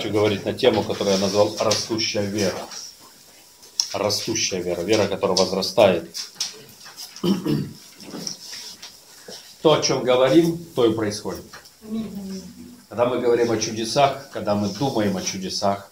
хочу говорить на тему, которую я назвал «растущая вера». Растущая вера, вера, которая возрастает. То, о чем говорим, то и происходит. Когда мы говорим о чудесах, когда мы думаем о чудесах,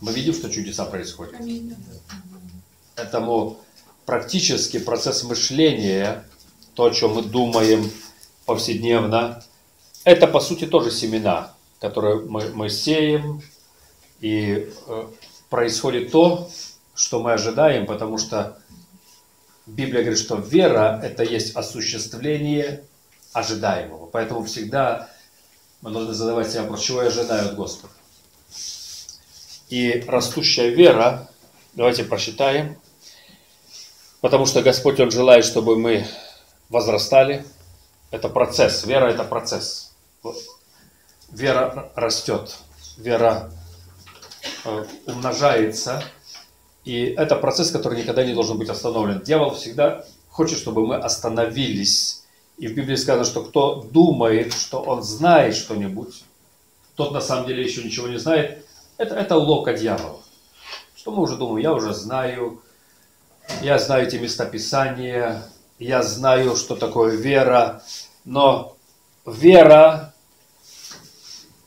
мы видим, что чудеса происходят. Поэтому практически процесс мышления, то, о чем мы думаем повседневно, это по сути тоже семена, которые мы, мы сеем, и э, происходит то, что мы ожидаем, потому что Библия говорит, что вера – это есть осуществление ожидаемого. Поэтому всегда мы должны задавать себе вопрос, чего я ожидаю от Господа. И растущая вера, давайте прочитаем, потому что Господь, Он желает, чтобы мы возрастали. Это процесс, вера – это процесс. Вера растет, вера э, умножается, и это процесс, который никогда не должен быть остановлен. Дьявол всегда хочет, чтобы мы остановились. И в Библии сказано, что кто думает, что он знает что-нибудь, тот на самом деле еще ничего не знает, это, это уловка дьявола. Что мы уже думаем, я уже знаю, я знаю эти места Писания, я знаю, что такое вера, но вера,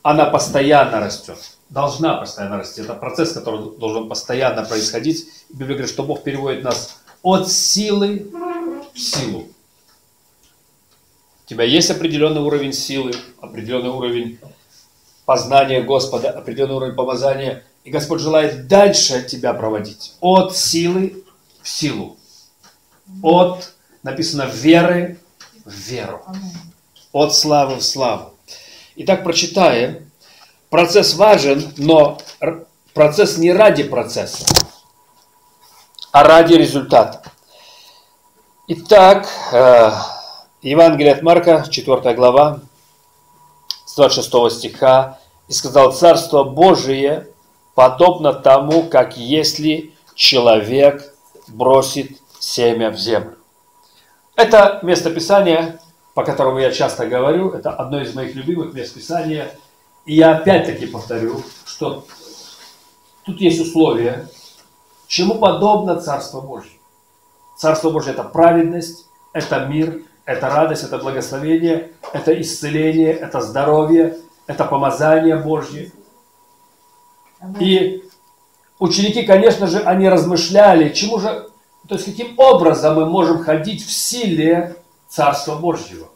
она постоянно растет, должна постоянно расти. Это процесс, который должен постоянно происходить. Библия говорит, что Бог переводит нас от силы в силу. У тебя есть определенный уровень силы, определенный уровень познания Господа, определенный уровень помазания. И Господь желает дальше тебя проводить. От силы в силу. От, написано, веры в веру. От славы в славу. Итак, прочитаем. Процесс важен, но процесс не ради процесса, а ради результата. Итак, э, Евангелие от Марка, 4 глава, с 26 стиха, «И сказал, Царство Божие подобно тому, как если человек бросит семя в землю». Это местописание, по которому я часто говорю, это одно из моих любимых мест Писания. И я опять-таки повторю, что тут есть условия, чему подобно Царство Божье. Царство Божье – это праведность, это мир, это радость, это благословение, это исцеление, это здоровье, это помазание Божье. И ученики, конечно же, они размышляли, чему же, то есть каким образом мы можем ходить в силе Царства Божьего.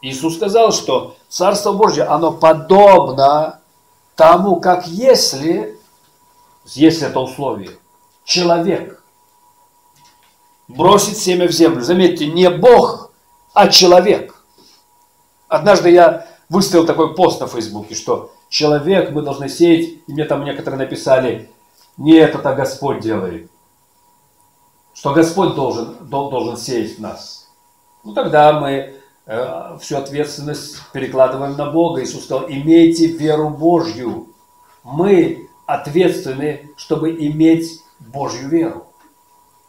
Иисус сказал, что Царство Божье, оно подобно тому, как если, если это условие, человек бросит семя в землю. Заметьте, не Бог, а человек. Однажды я выставил такой пост на Фейсбуке, что человек мы должны сеять, и мне там некоторые написали, нет, это Господь делает. Что Господь должен, должен сеять в нас. Ну тогда мы э, всю ответственность перекладываем на Бога. Иисус сказал, имейте веру Божью. Мы ответственны, чтобы иметь Божью веру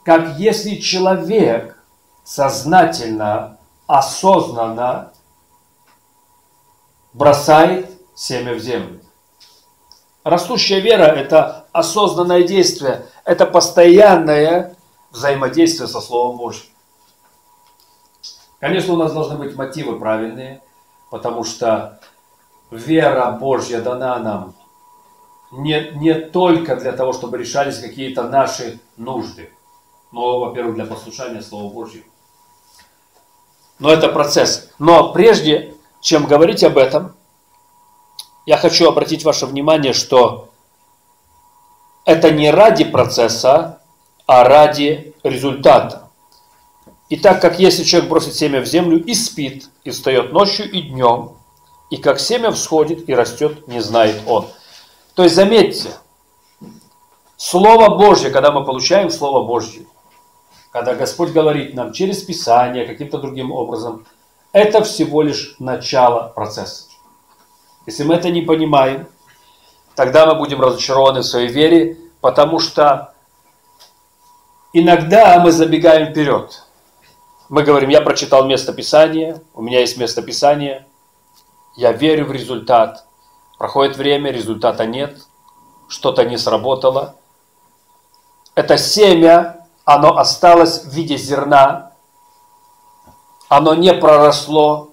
как если человек сознательно, осознанно бросает семя в землю. Растущая вера – это осознанное действие, это постоянное взаимодействие со Словом Божьим. Конечно, у нас должны быть мотивы правильные, потому что вера Божья дана нам не, не только для того, чтобы решались какие-то наши нужды – но, во-первых, для послушания Слова Божьего. Но это процесс. Но прежде, чем говорить об этом, я хочу обратить ваше внимание, что это не ради процесса, а ради результата. И так как если человек бросит семя в землю и спит, и встает ночью и днем, и как семя всходит и растет, не знает он. То есть заметьте, Слово Божье, когда мы получаем Слово Божье, когда Господь говорит нам через Писание, каким-то другим образом, это всего лишь начало процесса. Если мы это не понимаем, тогда мы будем разочарованы в своей вере, потому что иногда мы забегаем вперед. Мы говорим, я прочитал место Писания, у меня есть место Писания, я верю в результат. Проходит время, результата нет, что-то не сработало. Это семя, оно осталось в виде зерна, оно не проросло,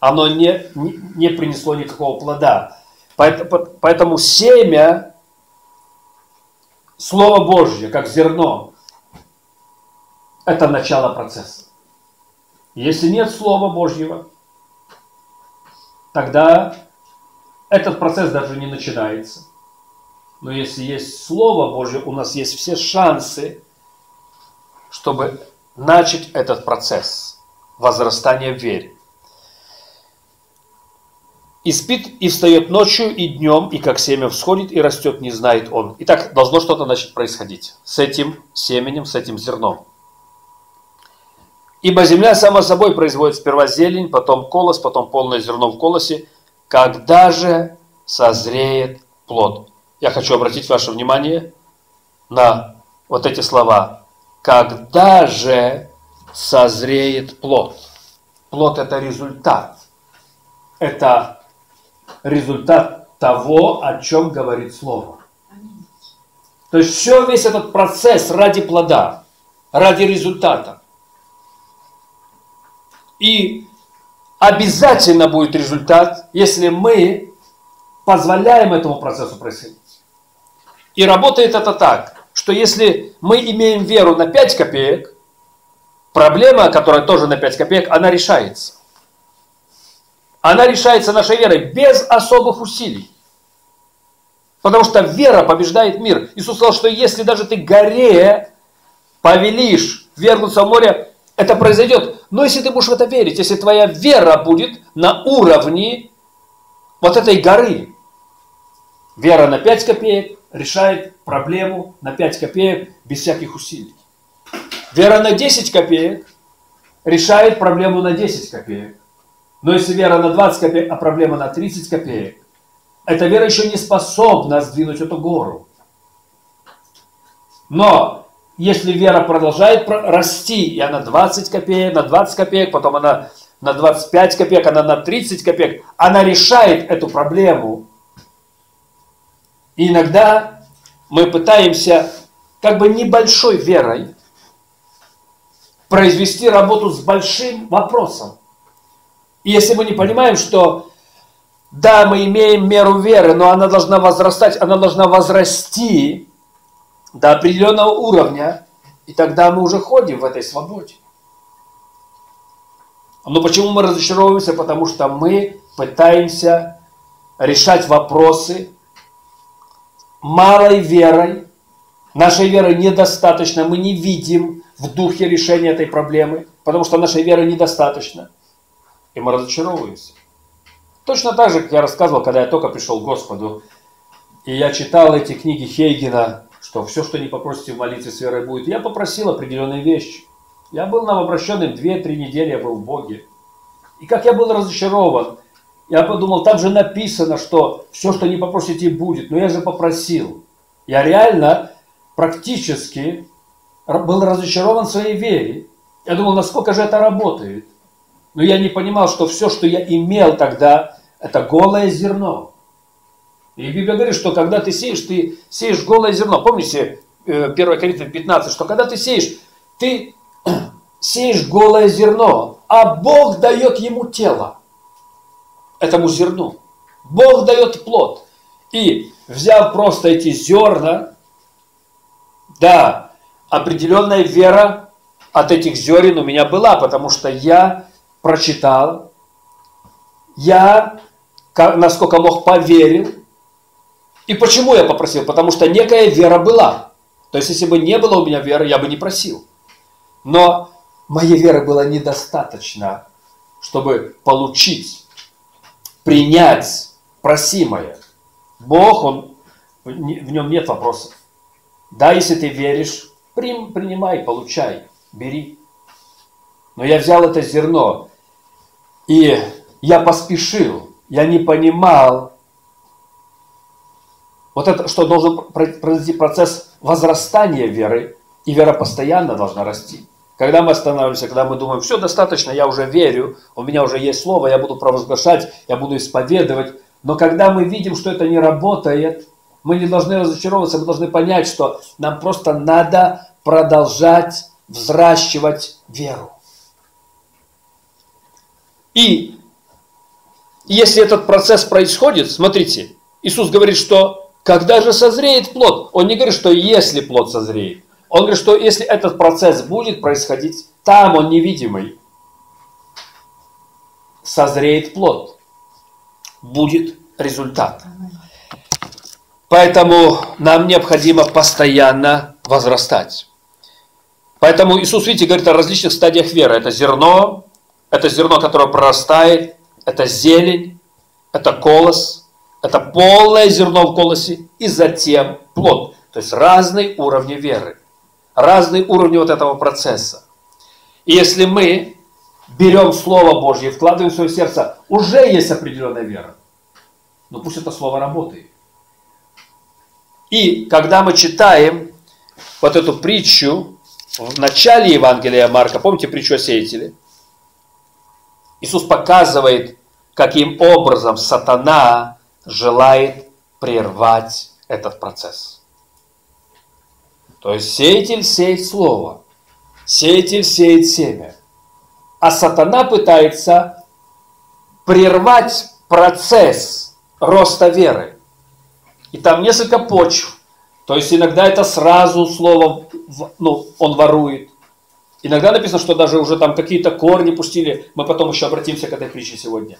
оно не, не принесло никакого плода. Поэтому, поэтому семя, Слово Божье, как зерно, это начало процесса. Если нет Слова Божьего, тогда этот процесс даже не начинается. Но если есть Слово Божье, у нас есть все шансы, чтобы начать этот процесс возрастания в вере. И спит, и встает ночью, и днем, и как семя всходит, и растет, не знает он. Итак, должно что-то начать происходить с этим семенем, с этим зерном. Ибо земля сама собой производит сперва зелень, потом колос, потом полное зерно в колосе. Когда же созреет плод? Я хочу обратить ваше внимание на вот эти слова. Когда же созреет плод? Плод – это результат. Это результат того, о чем говорит Слово. То есть все, весь этот процесс ради плода, ради результата. И обязательно будет результат, если мы позволяем этому процессу происходить. И работает это так, что если мы имеем веру на 5 копеек, проблема, которая тоже на 5 копеек, она решается. Она решается нашей верой без особых усилий. Потому что вера побеждает мир. Иисус сказал, что если даже ты горе повелишь вергнуться в море, это произойдет. Но если ты будешь в это верить, если твоя вера будет на уровне вот этой горы, вера на 5 копеек решает проблему на 5 копеек без всяких усилий. Вера на 10 копеек решает проблему на 10 копеек. Но если вера на 20 копеек, а проблема на 30 копеек, эта вера еще не способна сдвинуть эту гору. Но если вера продолжает расти, и она 20 копеек, на 20 копеек, потом она на 25 копеек, она на 30 копеек, она решает эту проблему. И иногда мы пытаемся как бы небольшой верой произвести работу с большим вопросом. И если мы не понимаем, что да, мы имеем меру веры, но она должна возрастать, она должна возрасти до определенного уровня, и тогда мы уже ходим в этой свободе. Но почему мы разочаровываемся? Потому что мы пытаемся решать вопросы малой верой. Нашей веры недостаточно, мы не видим в духе решения этой проблемы, потому что нашей веры недостаточно. И мы разочаровываемся. Точно так же, как я рассказывал, когда я только пришел к Господу, и я читал эти книги Хейгена, что все, что не попросите в молитве с верой будет. Я попросил определенные вещи. Я был новообращенным 2-3 недели, я был в Боге. И как я был разочарован, я подумал, там же написано, что все, что не попросите, будет. Но я же попросил. Я реально, практически был разочарован в своей вере. Я думал, насколько же это работает. Но я не понимал, что все, что я имел тогда, это голое зерно. И Библия говорит, что когда ты сеешь, ты сеешь голое зерно. Помните 1 э, Коринфянам 15, что когда ты сеешь, ты сеешь голое зерно, а Бог дает ему тело, этому зерну. Бог дает плод. И взяв просто эти зерна, да, определенная вера от этих зерен у меня была, потому что я прочитал, я, насколько мог, поверил, и почему я попросил? Потому что некая вера была. То есть, если бы не было у меня веры, я бы не просил. Но моей веры было недостаточно, чтобы получить, принять просимое. Бог, он, в нем нет вопросов. Да, если ты веришь, прим, принимай, получай, бери. Но я взял это зерно, и я поспешил, я не понимал, вот это, что должен произойти процесс возрастания веры, и вера постоянно должна расти. Когда мы останавливаемся, когда мы думаем, все достаточно, я уже верю, у меня уже есть слово, я буду провозглашать, я буду исповедовать, Но когда мы видим, что это не работает, мы не должны разочаровываться, мы должны понять, что нам просто надо продолжать взращивать веру. И если этот процесс происходит, смотрите, Иисус говорит, что когда же созреет плод, Он не говорит, что если плод созреет. Он говорит, что если этот процесс будет происходить, там он невидимый, созреет плод, будет результат. Поэтому нам необходимо постоянно возрастать. Поэтому Иисус, видите, говорит о различных стадиях веры. Это зерно, это зерно, которое прорастает, это зелень, это колос, это полное зерно в колосе, и затем плод. То есть разные уровни веры, разные уровни вот этого процесса. И если мы берем Слово Божье, вкладываем в свое сердце, уже есть определенная вера. Но пусть это Слово работает. И когда мы читаем вот эту притчу в начале Евангелия Марка, помните притчу о сеятеле? Иисус показывает, каким образом сатана желает прервать этот процесс. То есть сеятель сеет слово, сеятель сеет семя, а сатана пытается прервать процесс роста веры. И там несколько почв. То есть иногда это сразу слово, ну, он ворует. Иногда написано, что даже уже там какие-то корни пустили. Мы потом еще обратимся к этой притче сегодня.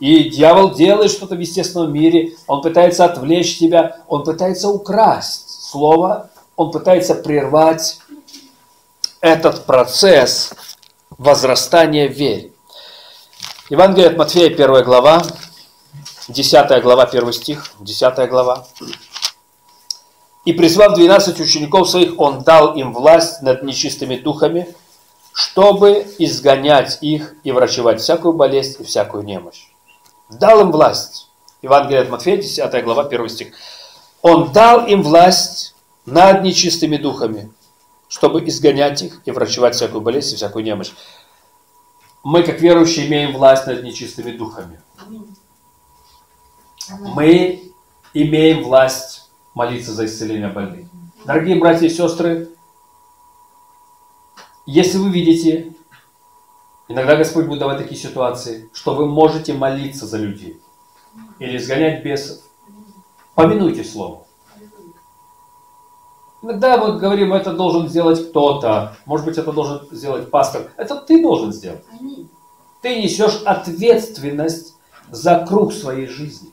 И дьявол делает что-то в естественном мире. Он пытается отвлечь тебя. Он пытается украсть слово. Он пытается прервать этот процесс возрастания в вере. Евангелие от Матфея, 1 глава, 10 глава, 1 стих, 10 глава. «И призвав 12 учеников своих, он дал им власть над нечистыми духами, чтобы изгонять их и врачевать всякую болезнь и всякую немощь. Дал им власть. Евангелие от Матфея, 10 глава, 1 стих. Он дал им власть над нечистыми духами, чтобы изгонять их и врачевать всякую болезнь и всякую немощь. Мы, как верующие, имеем власть над нечистыми духами. Мы имеем власть молиться за исцеление больных. Дорогие братья и сестры, если вы видите, иногда Господь будет давать такие ситуации, что вы можете молиться за людей или изгонять бесов, помянуйте Слово. Иногда мы говорим, это должен сделать кто-то, может быть, это должен сделать пастор. Это ты должен сделать. Ты несешь ответственность за круг своей жизни.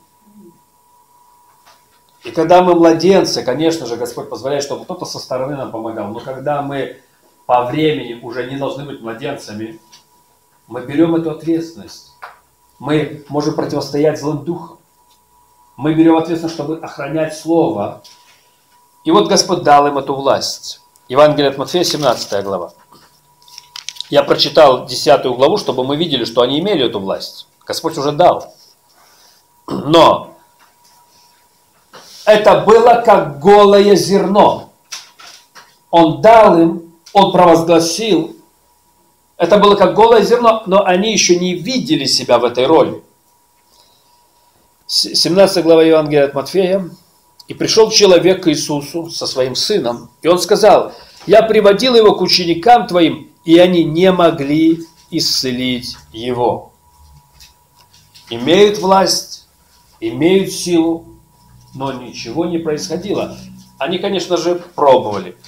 И когда мы младенцы, конечно же, Господь позволяет, чтобы кто-то со стороны нам помогал. Но когда мы по времени уже не должны быть младенцами, мы берем эту ответственность. Мы можем противостоять злым духам. Мы берем ответственность, чтобы охранять Слово. И вот Господь дал им эту власть. Евангелие от Матфея, 17 глава. Я прочитал 10 главу, чтобы мы видели, что они имели эту власть. Господь уже дал. Но это было как голое зерно. Он дал им, он провозгласил. Это было как голое зерно, но они еще не видели себя в этой роли. 17 глава Евангелия от Матфея. «И пришел человек к Иисусу со своим сыном, и он сказал, я приводил его к ученикам твоим, и они не могли исцелить его». Имеют власть, имеют силу, но ничего не происходило. Они, конечно же, пробовали,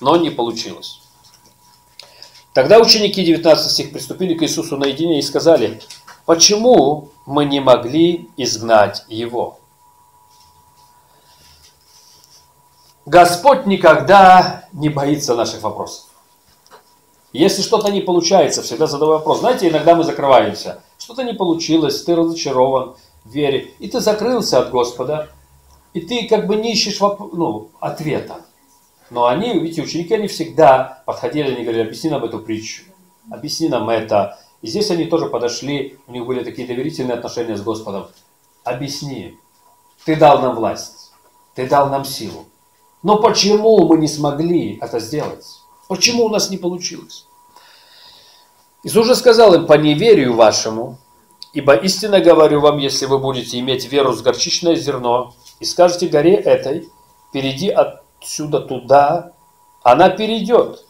но не получилось. Тогда ученики 19 стих приступили к Иисусу наедине и сказали, почему мы не могли изгнать его? Господь никогда не боится наших вопросов. Если что-то не получается, всегда задавай вопрос. Знаете, иногда мы закрываемся. Что-то не получилось, ты разочарован в вере, и ты закрылся от Господа, и ты как бы не ищешь ну, ответа. Но они, видите, ученики, они всегда подходили, они говорили, объясни нам эту притчу, объясни нам это. И здесь они тоже подошли, у них были такие доверительные отношения с Господом. Объясни, ты дал нам власть, ты дал нам силу. Но почему мы не смогли это сделать? Почему у нас не получилось? Иисус уже сказал им, по неверию вашему, Ибо истинно говорю вам, если вы будете иметь веру с горчичное зерно, и скажете горе этой, перейди отсюда туда, она перейдет,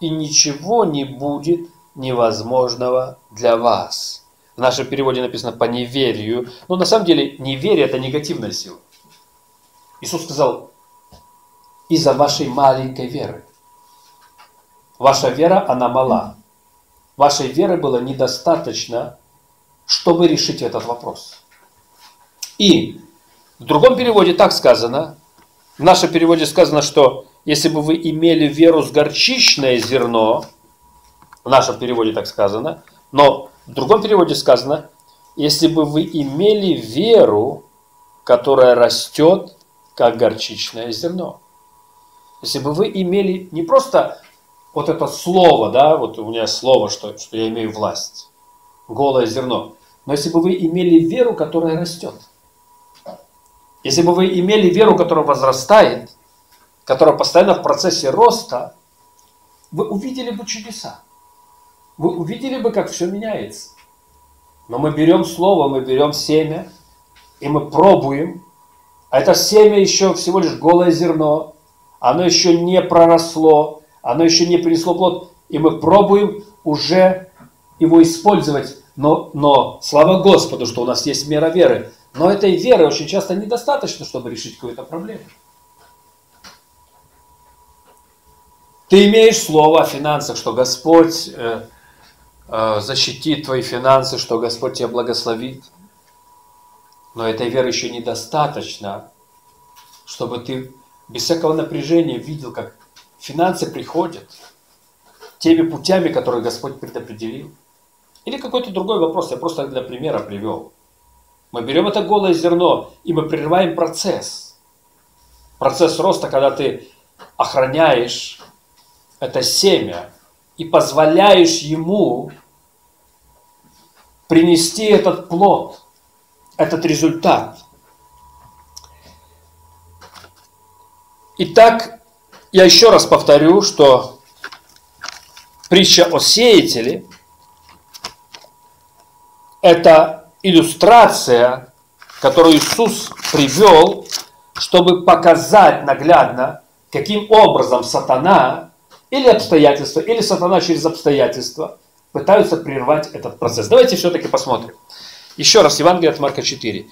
и ничего не будет невозможного для вас. В нашем переводе написано по неверию, но на самом деле неверие это негативная сила. Иисус сказал, из-за вашей маленькой веры. Ваша вера, она мала. Вашей веры было недостаточно чтобы решить этот вопрос. И в другом переводе так сказано, в нашем переводе сказано, что если бы вы имели веру с горчичное зерно, в нашем переводе так сказано, но в другом переводе сказано, если бы вы имели веру, которая растет, как горчичное зерно. Если бы вы имели не просто вот это слово, да, вот у меня слово, что, что я имею власть, голое зерно, но если бы вы имели веру, которая растет, если бы вы имели веру, которая возрастает, которая постоянно в процессе роста, вы увидели бы чудеса. Вы увидели бы, как все меняется. Но мы берем слово, мы берем семя, и мы пробуем. А это семя еще всего лишь голое зерно. Оно еще не проросло, оно еще не принесло плод. И мы пробуем уже его использовать но, но слава Господу, что у нас есть мера веры. Но этой веры очень часто недостаточно, чтобы решить какую-то проблему. Ты имеешь слово о финансах, что Господь э, э, защитит твои финансы, что Господь тебя благословит. Но этой веры еще недостаточно, чтобы ты без всякого напряжения видел, как финансы приходят теми путями, которые Господь предопределил. Или какой-то другой вопрос, я просто для примера привел. Мы берем это голое зерно, и мы прерываем процесс. Процесс роста, когда ты охраняешь это семя и позволяешь ему принести этот плод, этот результат. Итак, я еще раз повторю, что притча о сеятеле – это иллюстрация, которую Иисус привел, чтобы показать наглядно, каким образом сатана или обстоятельства, или сатана через обстоятельства пытаются прервать этот процесс. Давайте все-таки посмотрим. Еще раз, Евангелие от Марка 4.